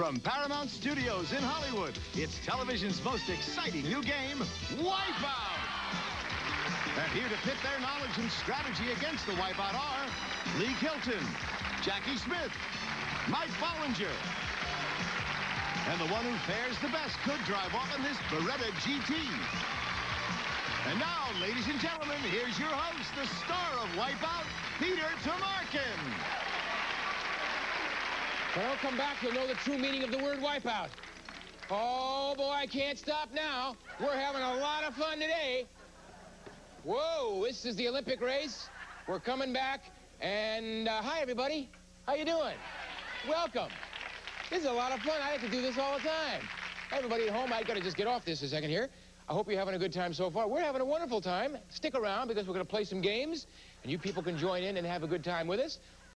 From Paramount Studios in Hollywood, it's television's most exciting new game, Wipeout! And here to pit their knowledge and strategy against the Wipeout are Lee Kilton, Jackie Smith, Mike Bollinger, and the one who fares the best could drive off in this Beretta GT. And now, ladies and gentlemen, here's your host, the star of Wipeout, Peter Tomarken. When I come back, you'll know the true meaning of the word wipeout. Oh, boy, I can't stop now. We're having a lot of fun today. Whoa, this is the Olympic race. We're coming back. And uh, hi, everybody. How you doing? Welcome. This is a lot of fun. I like to do this all the time. Everybody at home, I got to just get off this a second here. I hope you're having a good time so far. We're having a wonderful time. Stick around because we're going to play some games, and you people can join in and have a good time with us.